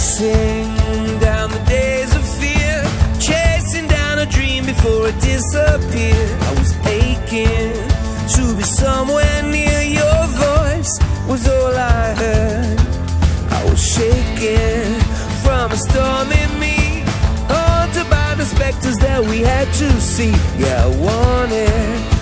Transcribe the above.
Chasing down the days of fear. Chasing down a dream before it disappeared. I was aching to be somewhere near. Your voice was all I heard. I was shaking from a storm in me. Haunted by the specters that we had to see. Yeah, I wanted